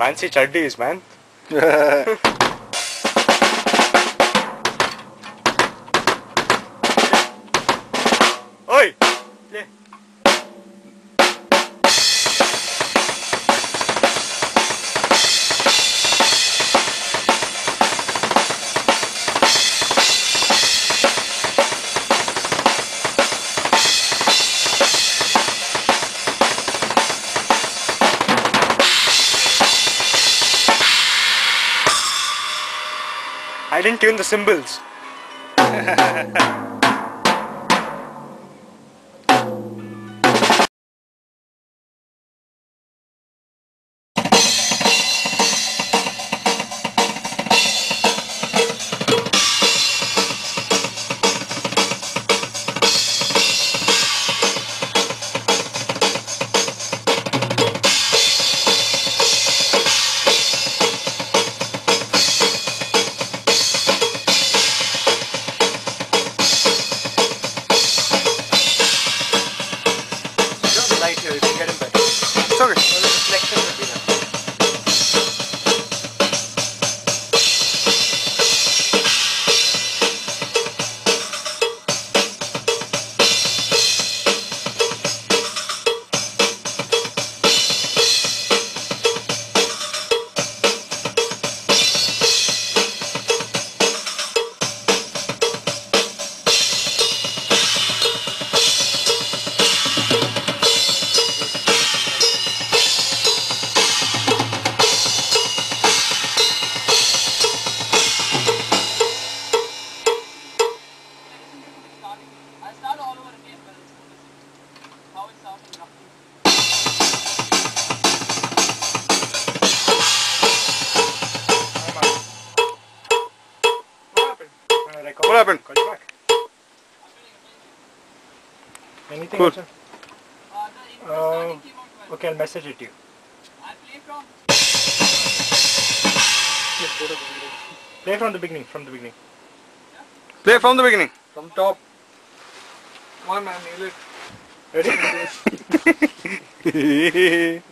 Fancy chutneys, man. Oi! I didn't tune the cymbals. I start all over again, but it's good to see how it sounds roughly. What happened? What happened? Call you back. Anything Cool. else? sir? Uh, the Uh, came out. Okay, I'll message it to you. I play from Play from the beginning, from the beginning. Play from the beginning. From top. Come on man, it. Ready?